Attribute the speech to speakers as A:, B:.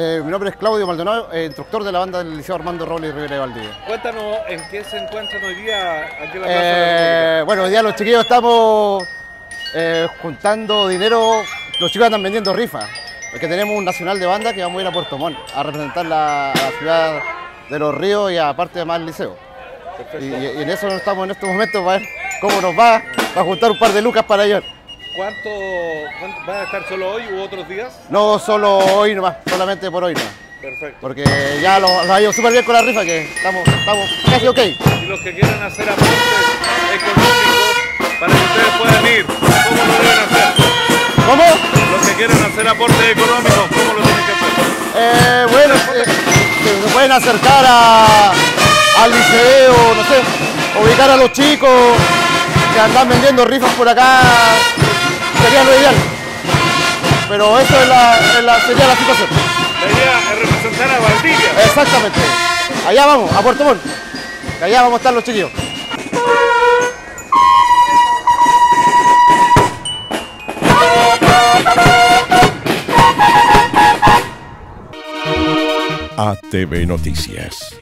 A: mi nombre es Claudio Maldonado, eh, instructor de la banda del Liceo Armando Robles Rivera de Valdivia.
B: Cuéntanos en qué se encuentran hoy día aquí en la Plaza de la
A: Eh, bueno, hoy día los chiquillos estamos eh, juntando dinero, los chicos andan vendiendo rifas, porque tenemos un nacional de banda que vamos a ir a Puerto Montt a representar la, a la ciudad de los ríos y aparte además el liceo. Y en eso estamos en estos momentos para ver cómo nos va, para juntar un par de lucas para ellos.
B: ¿Cuánto, cuánto- van a estar solo hoy u otros días?
A: No solo hoy nomás, solamente por hoy nomás.
B: Perfecto.
A: Porque ya los lo ha ido súper bien con la rifa, que estamos, estamos casi ok.
B: Y los que quieran hacer aportes económicos para que ustedes puedan ir, ¿cómo lo deben hacer?
A: ¿Cómo?
B: Los que quieran hacer aportes económicos, ¿cómo lo tienen que hacer?
A: Eh, bueno, eh, se se pueden acercar a, al liceo, no sé, ubicar a los chicos que andan vendiendo rifas por acá, sería lo ideal. Pero eso es la, es la- sería la situación.
B: Es representar a Valdivia.
A: Exactamente. Allá vamos, a Puerto Montt. Allá vamos a estar los chiquillos.
C: ATV Noticias.